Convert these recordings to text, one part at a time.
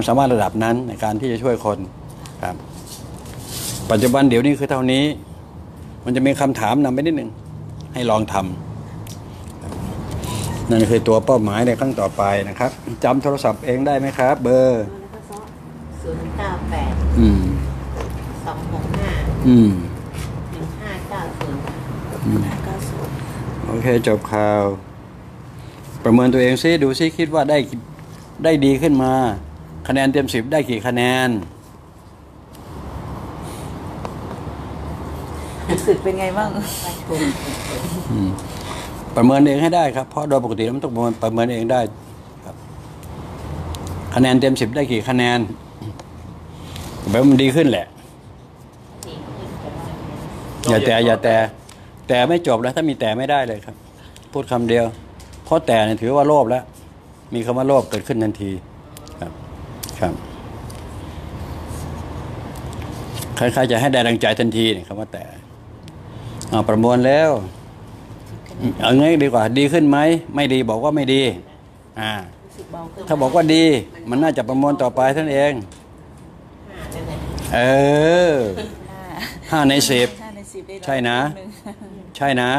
ความสามารถระดับนั้นในการที่จะช่วยคนครับ ปัจจุบันเดี๋ยวนี้คือเท่านี้ มันจะมีคำถามนำไปนิดหนึ่งให้ลองทำนั่นคือตัวเป้าหมายในครั้งต่อไปนะครับจำโทรศัพท์เองได้ไหมครับ เบอร์ศูนย์เก้าแปดอืมสองหกห้าอืมหนึ่งห้าเก้าศูนย์เก้าศูนย์โอเค จบข่าว ประเมินตัวเองซิดูซิคิดว่าได้ได้ดีขึ้นมา คะแนนเต็มสิบได้กี่คะแนนรู้สึกเป็นไงบ้างประเมินเองให้ได้ครับ เพราะโดยปกติแล้วมันต้องประเมินประเมินเองได้ครับ คะแนนเต็มสิบได้กี่คะแนนแบบมันดีขึ้นแหละ อย่าแต่อย่าแต่ แต่ไม่จบแล้ว ถ้ามีแต่ไม่ได้เลยครับ พูดคำเดียว เพราะแต่เนี่ยถือว่าโลภแล้ว มีคำว่าโลภเกิดขึ้นทันทีครับ ครับใครๆจะให้ได้ดังใจทันทีเนี่ยคำว่าแต่เอาประมวลแล้วเอางี้ดีกว่า ดีขึ้นไหมไม่ดีบอกว่าไม่ดี อ่า ถ้าบอกว่าดี มันน่าจะประมวลต่อไปท่านเองเออห้าในสิบใช่นะ ใช่นะ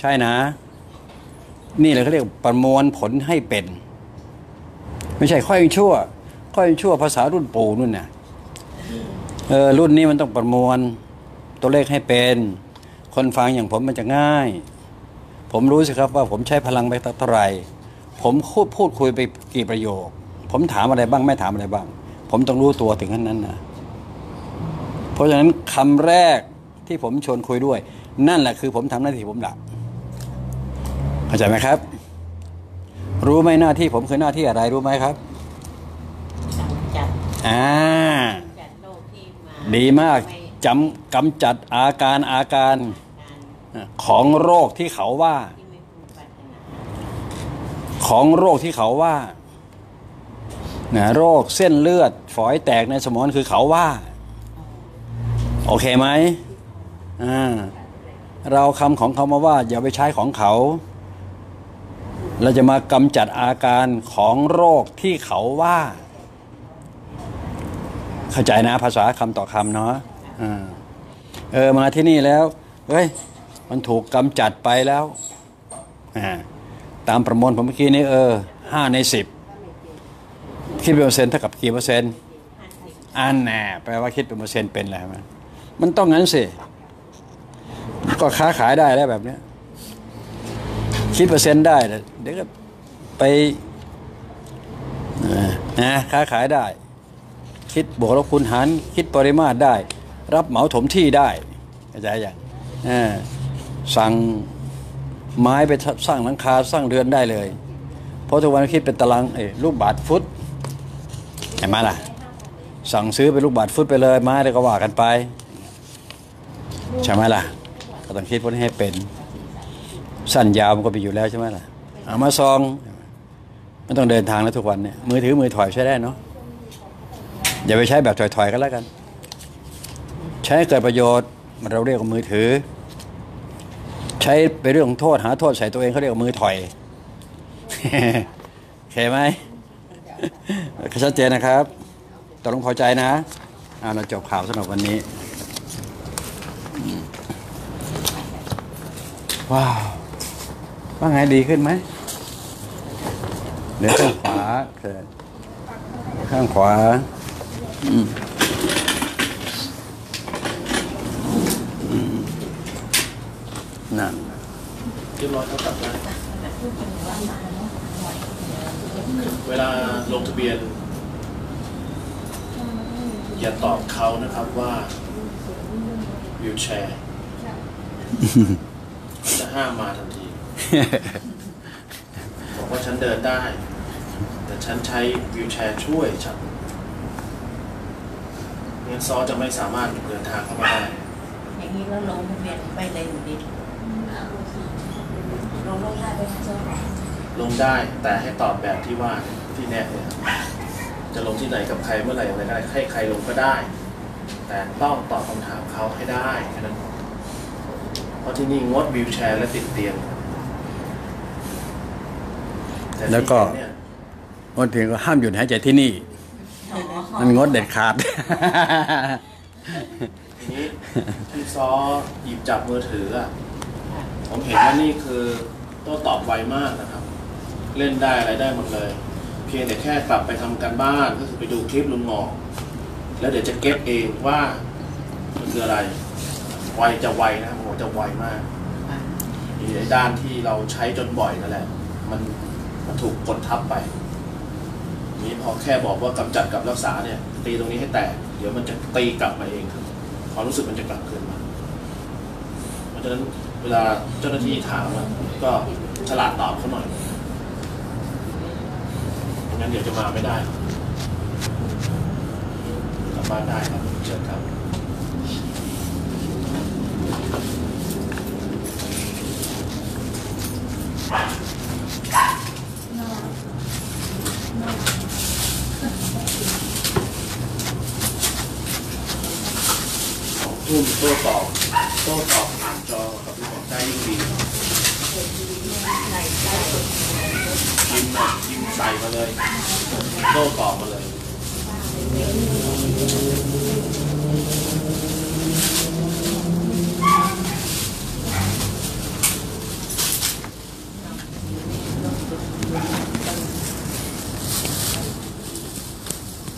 ใช่นะ นี่เลยเขาเรียกประมวลผลให้เป็น ไม่ใช่ค่อยชั่ว ค่อยชั่วภาษารุ่นปู่นู่นน่ะเออรุ่นนี้มันต้องประมวลตัวเลขให้เป็น คนฟังอย่างผมมันจะง่าย ผมรู้สิครับว่าผมใช้พลังไปเท่าไหร่ผมพูดพูดคุยไปกี่ประโยค ผมถามอะไรบ้างไม่ถามอะไรบ้าง ผมต้องรู้ตัวถึงขั้นนั้นนะเพราะฉะนั้นคำแรกที่ผมชวนคุยด้วย นั่นแหละคือผมทำหน้าที่ผมดับเข้าใจไหมครับ รู้ไหมหน้าที่ผมคือหน้าที่อะไรรู้ไหมครับ อ่า จัดโรคที่มาดีมากไจำกำจัดอาการอาการการของโรคที่เขาว่า ที่ไม่พึงปรารถนาของโรคที่เขาว่านะโรคเส้นเลือด ฝอยแตกในสมองคือเขาว่า โอเคไหมอ่าเราคำของเขามาว่า อย่าไปใช้ของเขา เราจะมากำจัดอาการของโรคที่เขาว่า เข้าใจนะภาษาคำต่อคำเนาะเออมาที่นี่แล้วเฮ้ยมันถูกกำจัดไปแล้วตามประมวลผมเมื่อกี้นี้เออห้าในสิบคิดเป็นเปอร์เซ็นต์เท่ากับกี่เปอร์เซ็นต์อันแน่แปลว่าคิดเป็นเปอร์เซ็นต์เป็นแล้วมันมันต้องงั้นสิก็ค้าขายได้แล้วแบบเนี้ยคิดเปอร์เซ็นต์ได้เดี๋ยวก็ไปนะค้าขายได้ คิดบวกลบคูณหารคิดปริมาตรได้ รับเหมาถมที่ได้เข้าใจอย่างสั่งไม้ไปสร้างหลังคาสร้างเรือนได้เลย เพราะทุกวันคิดเป็นตารางเอ้ลูกบาทฟุตเห็นไหมล่ะ สั่งซื้อเป็นลูกบาทฟุตไปเลยไม้แล้วก็ว่ากันไปใช่ไหมล่ะก็ต้องคิดพวกนี้ให้เป็น สั้นยาวมันก็ไปอยู่แล้วใช่ไหมล่ะเอามาซองไม่ต้องเดินทางแล้วทุกวันเนี่ยมือถือมือถอยใช้ได้เนาะ อย่าไปใช้แบบถอยๆกันแล้วกัน ใช้เกิดประโยชน์มันเราเรียกว่ามือถือ ใช้ไปเรื่องของโทษหาโทษใส่ตัวเองเขาเรียกว่ามือถอยโอเคไหมชัดเจนนะครับตกลงพอใจนะเอาเราจบข่าวสำหรับวันนี้ ว้าว ว่าไงดีขึ้นไหมเดี๋ยวข้างขวาข้างขวา นั่นเรียบร้อยเท่ากับได้เวลาลงทะเบียน อย่าตอบเขานะครับว่าวิวแชร์จะห้ามมาทันทีบอกว่าฉันเดินได้ แต่ฉันใช้วิวแชร์ช่วยฉัน งั้นซอจะไม่สามารถเดินทางเข้ามาได้ อย่างนี้แล้วลงทะเบียนไม่ได้อยู่ดีลงลงได้ไหมคะเจ้าลงได้แต่ให้ตอบแบบที่ว่าที่แนะเนี่ยครับจะลงที่ไหนกับใครเมื่อไหร่อะไรก็ได้ให้ใครลงก็ได้ แต่ต้องตอบคำถามเขาให้ได้แค่นั้นเพราะที่นี่งดวิวแชร์และติดเตียงต่ที่แล้วก็เนี่ยวันถึงก็ห้ามหยุดหายใจที่นี่ใมันงดเด็ดขาด ทีนี้ที่ซอหยิบจับมือถืออะผมเห็นว่านี่คือโต้ตอบไวมากนะครับ เล่นได้อะไรได้หมดเลย เพียงแต่แค่กลับไปทำการบ้านก็คือไปดูคลิปลุงหมอกแล้วเดี๋ยวจะเก็ตเองว่ามันคืออะไรไวจะไวนะโอ้โหจะไวมากไอ้ด้านที่เราใช้จนบ่อยนั่นแหละ มันมันถูกกดทับไป นี้พอแค่บอกว่ากำจัดกับรักษาเนี่ยตีตรงนี้ให้แตก เดี๋ยวมันจะตีกลับมาเองครับความรู้สึกมันจะกลับคืนมา เพราะฉะนั้นเวลาเจ้าหน้าที่ถามก็ฉลาดตอบเขาหน่อยงั้นเดี๋ยวจะมาไม่ได้กลับบ้านได้ครับเชิญครับ ของทุ่มโต้ตอบโต้ตอบผ่านจอกับพี่บอกได้ยิ่งดียิมน่ะยิมใส่มาเลย โต้ตอบมาเลย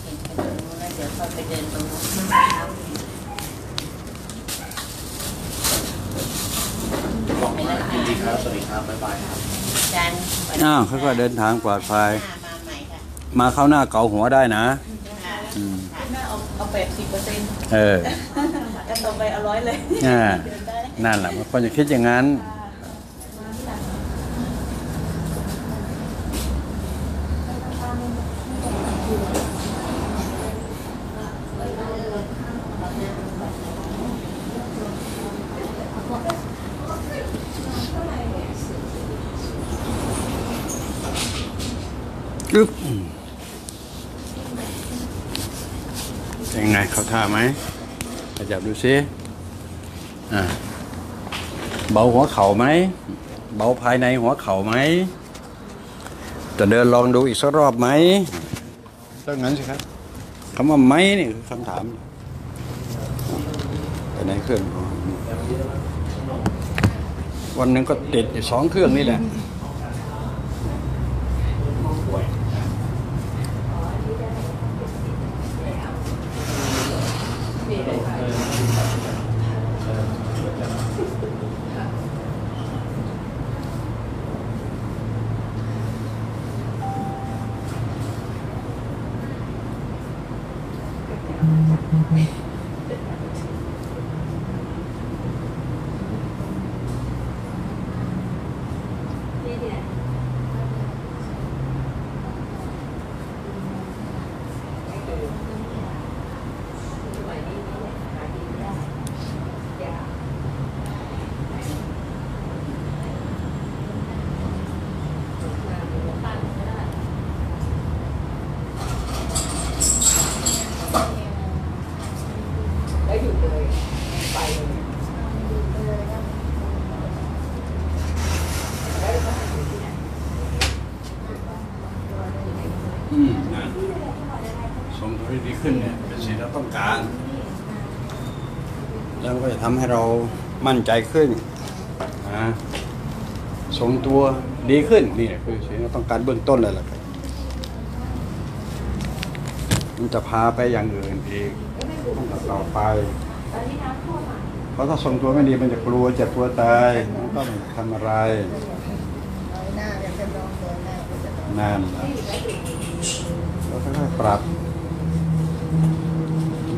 เห็นไปตรงนู้นแล้ว เดี๋ยวพอไปเดินตรงนู้นมาเท้าบอกมายินดีครับ สวัสดีครับ บ๊ายบายครับอาจารย์อ้าวค่อยๆเดินทางปลอดภัย มาใหม่ค่ะมาเข้าหน้าเกาหัวได้นะ อืมแม่เอาเอาแปดสิบเปอร์เซ็นต์เออกันต่อไปเอาร้อยเลย อ่า เดินได้ นั่นแหละบางคนจะคิดอย่างนั้น อึ๊บยังไงเขาท่าไหมขยับดูซิอ่าเบาหัวเข่าไหม เบาภายในหัวเข่าไหม จะเดินลองดูอีกสักรอบไหมต้องงั้นสิครับคำว่าไหมนี่คือคำถามไปในเครื่องก่อนวันหนึ่งก็ติดอยู่สองเครื่องนี่แหละ อื มนะส่งตัวที่ดีขึ้นเนี่ยเป็นสิ่งที่เราต้องการ แล้วมันก็จะทำให้เรามั่นใจขึ้นนะทรงตัวดีขึ้นนี่แหละคือสิ่งที่เราต้องการเบื้องต้นเลยล่ะครับมันจะพาไปอย่างอื่นอีกต่อไปเพราะถ้าทรงตัวไม่ดีมันจะกลัวเจ็บกลัวตายมันก็ไม่ทำอะไรหน้าจะเป็นรองเดินหน้าก็จะต้องนั่นแหละ แล้วค่อยๆปรับ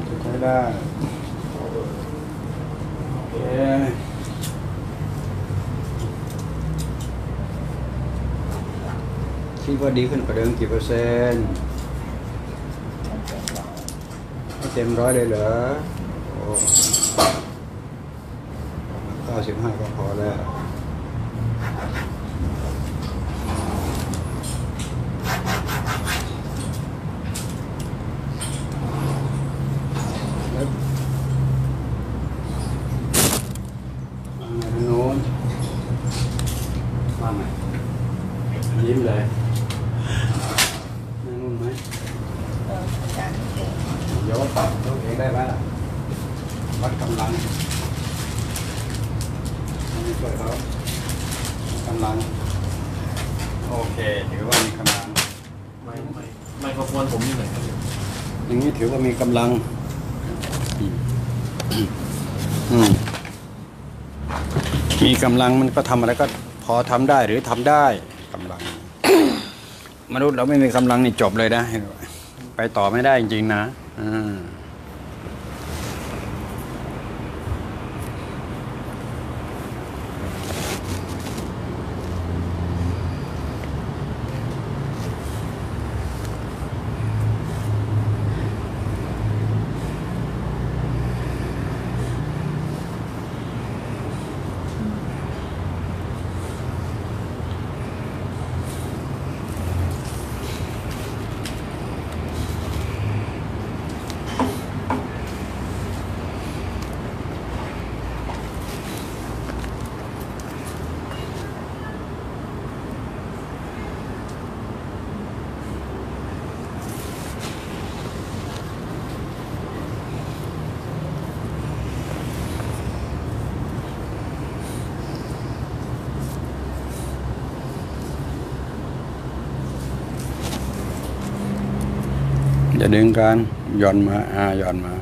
จะใช้ได้โอเคคิดว่าดีขึ้นกว่าเดิมกี่เปอร์เซ็นต์ม่เต็มร้อยเลยเหรอโอ้เก้าสิบห้าก็พอแล้วมาทางโน้นมาใหม่ยิ้มเลยนั่งนู่นไหม เอออาจารย์เก่ง ยกยกเองได้ไหมล่ะวัดกำลังไม่ ช่วยเขากำลัง โอเค ถือว่ามีกำลัง ไม่ไม่ไม่ขบวนผมอยู่ไหนครับอย่างนี้ถือว่ามีกำลังอืมอืมมีกำลังมันก็ทำอะไรก็พอทำได้หรือทำได้กำลัง มนุษย์เราไม่มีกำลังนี่จบเลยนะ ไปต่อไม่ได้จริงๆนะอ่า ดึงการหย่อนมาอ่าหย่อนมา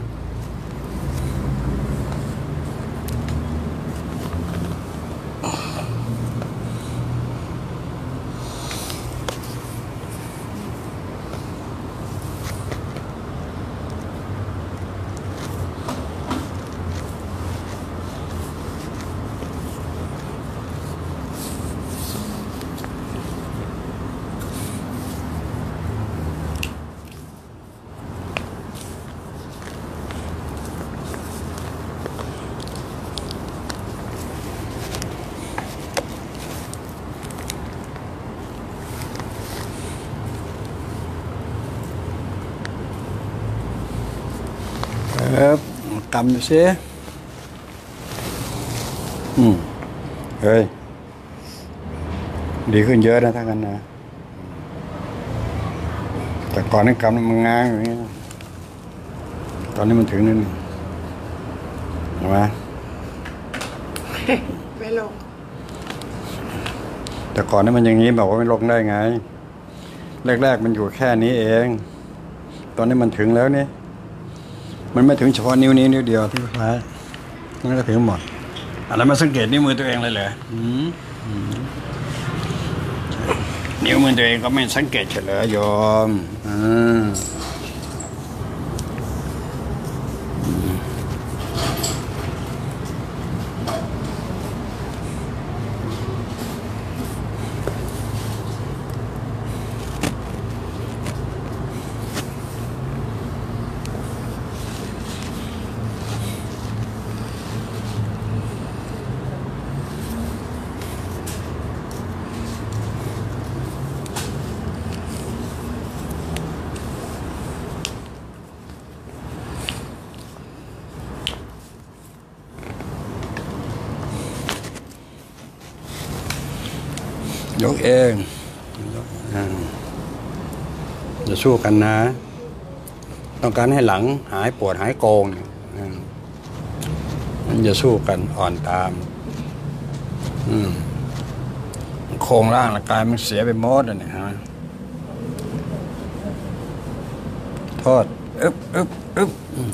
เออกำดูสิอืมเฮ้ย ดีขึ้นเยอะนะถ้ากันนะ แต่ก่อนนี่กำมันง้างอย่างนี้ ตอนนี้มันถึงนี่นี่เห็นไหมไม่ลง แต่ก่อนนี่มันอย่างนี้บอกว่าไม่ลงได้ไง แรก ๆ มันอยู่แค่นี้เอง ตอนนี้มันถึงแล้วนี่ มันไม่ถึงเฉพาะนิ้วนี้นิ้วเดียวที่ท้ายมันก็ถึงหมดอะไรมาสังเกตนิ้วมือตัวเองเลยเหรออืมอืมนิ้วมือตัวเองก็ไม่สังเกตเฉลยโยมอ่า เองยกอ่าจะสู้กันนะ ต้องการให้หลังหายปวดหายโกงนี่ยอ่ามันจะสู้กันอ่อนตาม อืมโครงร่างร่างกายมันเสียไปหมดอะเนี่ยฮะโทษ อึบอึบอึบอืม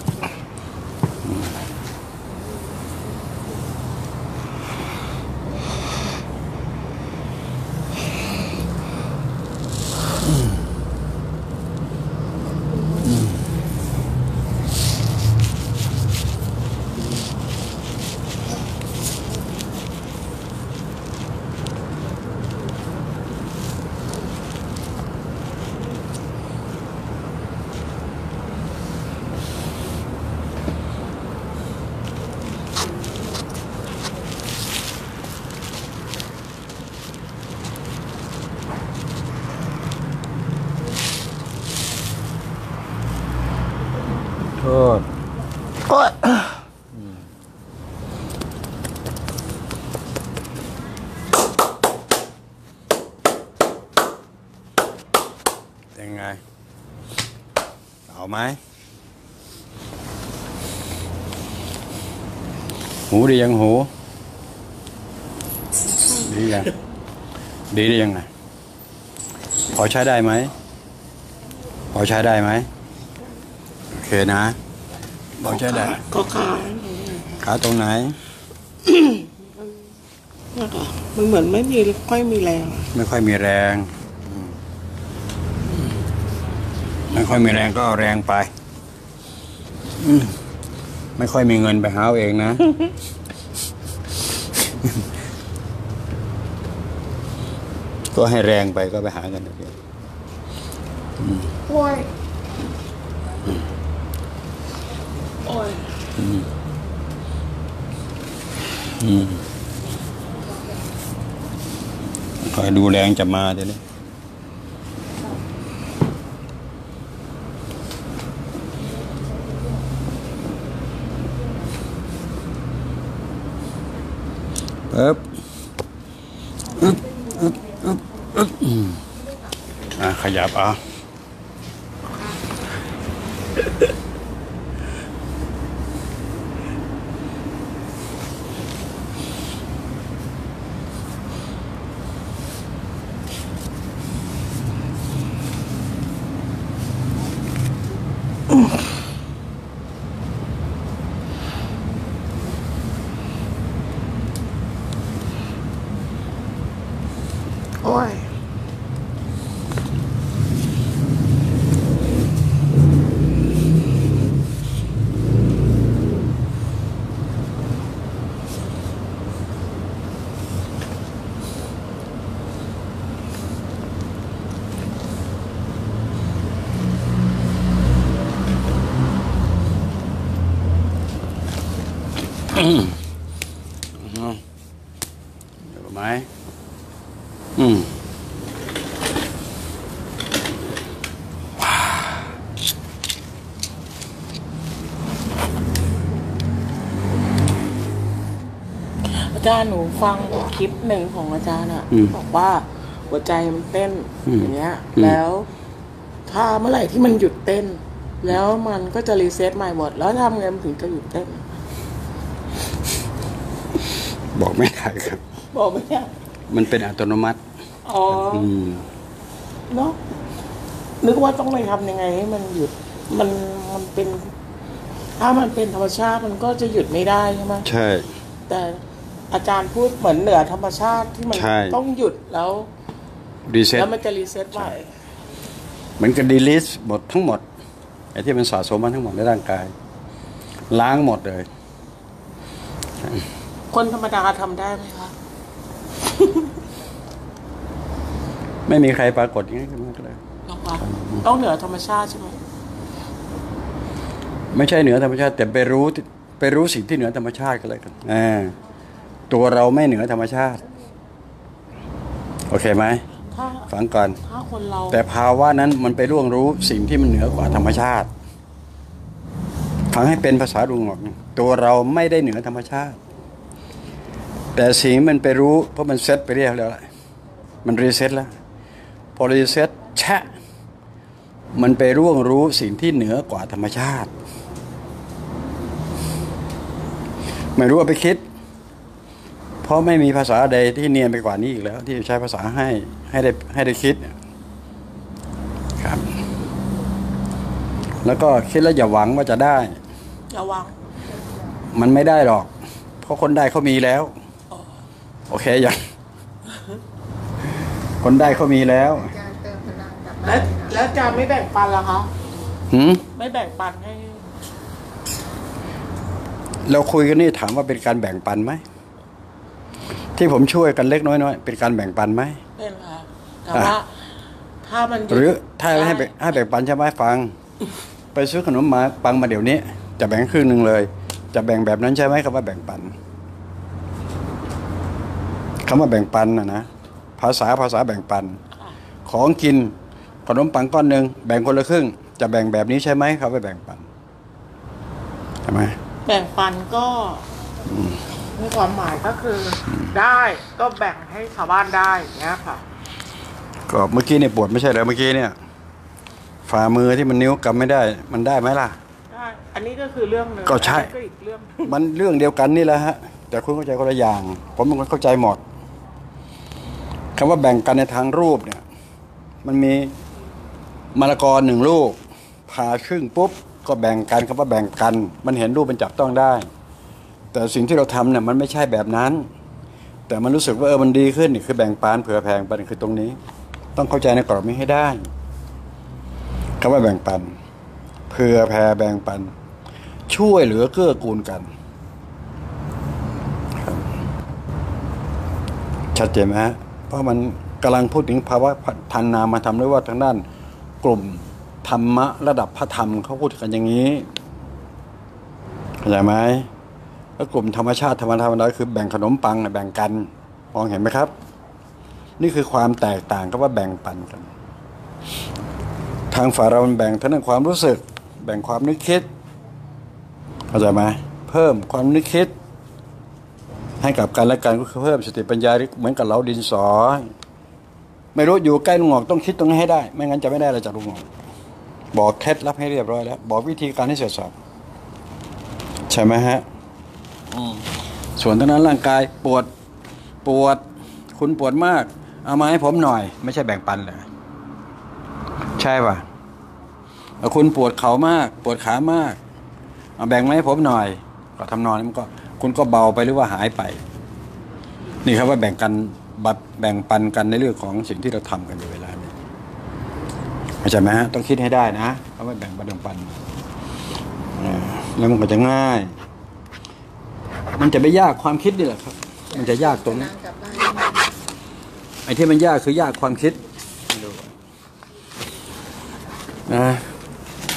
โทษอืมเป็นไง เอาไหม หูดียังหู ดียังดีได้ยังไงพอใช้ได้ไหมพอใช้ได้ไหมโอเคนะพอใช้ได้ก็ขาขาตรงไหนนะคะมันเหมือนไม่มีค่อยมีแรง ไม่ค่อยมีแรงไม่ค่อยมีแรงก็แรงไป อืม ไม่ค่อยมีเงินไปหาเอาเองนะ ก็ให้แรงไปก็ไปหากันเอาเองโอ้ยโอ้ยคอยดูแรงจะมาเดี๋ยวนี้ อึ๊บอึ๊บอึ๊บอึ๊บอ่าขยับอะ จารย์หนูฟังคลิปหนึ่งของอาจารย์อะบอกว่าหัวใจมันเต้นอย่างเงี้ยแล้วถ้าเมื่อไหร่ที่มันหยุดเต้น แล้วมันก็จะรีเซ็ตใหม่หมด แล้วทำไงมันถึงจะหยุดเต้น บอกไม่ได้ครับ บอกไม่ได้มันเป็นอัตโนมัติ อ๋อออืม เนาะนึกว่าต้องไปทำยังไงให้มันหยุด มันมันเป็น ถ้ามันเป็นธรรมชาติมันก็จะหยุดไม่ได้ใช่ไหม ใช่ แต่ อาจารย์พูดเหมือนเหนือธรรมชาติที่มันใช่ ต้องหยุดแล้ว reset แล้วมันจะ reset ใหม่เหมือนกับ delete หมดทั้งหมดไอ้ที่มันสะสมมาทั้งหมดในร่างกาย ล้างหมดเลย คนธรรมดาทำได้ไหมคะไม่มีใครปรากฏอย่างนี้ขึ้นมาก็เลย หรอคะต้องเหนือธรรมชาติใช่ไหมไม่ใช่เหนือธรรมชาติ แต่ไปรู้ไปรู้สิ่งที่เหนือธรรมชาติก็เลยกันอ่า ตัวเราไม่เหนือธรรมชาติ โอเคไหมถ้าฟังก่อน ถ้าคนเราแต่ภาวะนั้นมันไปล่วงรู้สิ่งที่มันเหนือกว่าธรรมชาติฟังให้เป็นภาษาดุงหอกตัวเราไม่ได้เหนือธรรมชาติ แต่สิ่งมันไปรู้ เพราะมันเซตไปเรียบแล้วแหละมัน reset แล้ว พอ reset แชะ มันไปล่วงรู้สิ่งที่เหนือกว่าธรรมชาติ ไม่รู้ว่าไปคิด เพราะไม่มีภาษาใดที่เนียนไปกว่านี้อีกแล้ว ที่จะใช้ภาษาให้ให้ได้ให้ได้คิดครับ แล้วก็คิดแล้วอย่าหวังว่าจะได้ระวัง มันไม่ได้หรอก เพราะคนได้เขามีแล้วโอเคยังคนได้เขามีแล้ว แล้วแล้วอาจารย์ไม่แบ่งปันเหรอคะหืมไม่แบ่งปันให้ เราคุยกันนี่ถามว่าเป็นการแบ่งปันไหม ที่ผมช่วยกันเล็กน้อยๆเป็นการแบ่งปันไหมเป็นค่ะแต่ว่าถ้ามันยุดหรือถ้าให้แบ่งได้ให้แบ่งปันใช่ไหมฟัง ไปซื้อขนมมาปังมาเดี๋ยวนี้ จะแบ่งครึ่งหนึ่งเลย จะแบ่งแบบนั้นใช่ไหมคำว่าแบ่งปันคำว่าแบ่งปันนะนะภาษาภาษาแบ่งปัน ของกินขนมปังก้อนหนึ่งแบ่งคนละครึ่ง จะแบ่งแบบนี้ใช่ไหมครับว่าแบ่งปันใช่ไหมแบ่งปันก็ มีความหมายก็คืออได้ก็แบ่งให้ชาวบ้านได้อย่างเงี้ยค่ะ ก็เมื่อกี้เนี่ยปวดไม่ใช่เหรอเมื่อกี้เนี่ยฝ่ามือที่มันนิ้วกำไม่ได้ มันได้ไหมล่ะ ได้ออันนี้ก็คือเรื่องหนึงก็ใช่ อันนั้นก็อีกเรื่องมันเรื่องเดียวกันนี่แหละฮะ แต่คุณเข้าใจคนละอย่าง ผมเป็นคนเข้าใจหมดคำว่าแบ่งกันในทางรูปเนี่ย มันมีมะละกอหนึ่งลูกผ่าครึ่งปุ๊บ ก็แบ่งกันคำว่าแบ่งกัน มันเห็นรูปเป็นจับต้องได้ แต่สิ่งที่เราทำเนี่ยมันไม่ใช่แบบนั้น แต่มันรู้สึกว่าเออมันดีขึ้นนี่คือแบ่งปานเผื่อแพงปันคือตรงนี้ ต้องเข้าใจในกรอบนี้ให้ได้คำว่าแบ่งปันเผื่อแผ่แบ่งปัน ช่วยเหลือเกื้อกูลกันชัดเจนไหมฮะเพราะมันกำลังพูดถึงภาวะพันนามาทำด้วยว่าทางด้านกลุ่มธรรมะระดับพระธรรมเขาพูดกันอย่างนี้เข้าใจไหม แล้วกลุ่มธรรมชาติธรรมธรรมดาคือแบ่งขนมปังแบ่งกันมองเห็นไหมครับ นี่คือความแตกต่างก็ว่าแบ่งปันกัน ทางฝ่ายเรามันแบ่งทั้งด้านความรู้สึก แบ่งความนึกคิดเข้าใจไหมเพิ่มความนึกคิด ให้กับกันและกันก็คือเพิ่มสติปัญญาเหมือนกับเราดินสอ ไม่รู้อยู่ใกล้ลุงหงอกต้องคิดตรงนี้ให้ได้ ไม่งั้นจะไม่ได้อะไรจากลุงหงอกบอกเคล็ดลับให้เรียบร้อยแล้ว บอกวิธีการให้เสร็จสับใช่ไหมฮะ ส่วนตอนนั้นร่างกายปวดปวด คุณปวดมาก เอามาให้ผมหน่อย ไม่ใช่แบ่งปันเลยใช่ป่ะเอาคุณปวดเข่ามาก ปวดขามากเอาแบ่งมาให้ผมหน่อย ก็ทำนอนมันก็ คุณก็เบาไปหรือว่าหายไป นี่ครับว่าแบ่งกันบัดแบ่งปันกันในเรื่องของสิ่งที่เราทำกันอยู่เวลานี้เข้าใจไหมฮะต้องคิดให้ได้นะเพราะว่าแบ่งปันแบ่งปันอ่าแล้วมันก็จะง่าย มันจะไม่ยากความคิดนี่แหละครับ มันจะยากตรงนี้ไอ้ที่มันยากคือยากความคิดนะ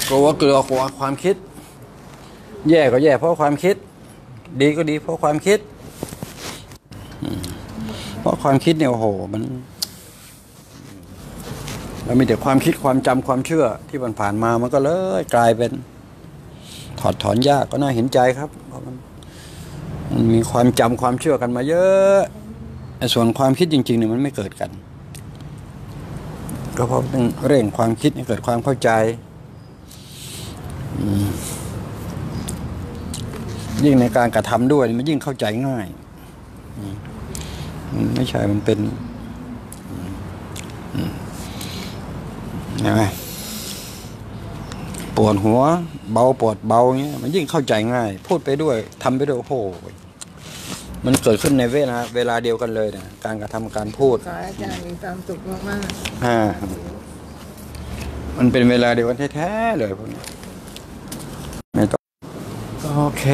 กลัวกลัวกลัวความคิด แย่ก็แย่เพราะความคิด ดีก็ดีเพราะความคิดเพราะความคิดเนี่ยโอ้โหมันเรามีแต่ความคิดความจำความเชื่อที่มันผ่านมามันก็เลยกลายเป็น ถอดถอนยากก็น่าเห็นใจครับเพราะมัน มันมีความจำความเชื่อกันมาเยอะไอ้ส่วนความคิดจริงๆเนี่ยมันไม่เกิดกันก็เพราะต้องเร่งความคิดให้เกิดความเข้าใจยิ่งในการกระทำด้วยมันยิ่งเข้าใจง่ายมันไม่ใช่มันเป็นอืมอืมเห็นไหมปวดหัว เบาปวดเบาเงี้ยมันยิ่งเข้าใจง่าย พูดไปด้วยทำไปด้วยโอ้โห มันเกิดขึ้นในเวลาเวลาเดียวกันเลยนะการกระทำการพูดขอให้อาจารย์มีความสุขมากอ่ามันเป็นเวลาเดียวกันแท้ๆเลยพวกนี้ไม่ต้องโอเค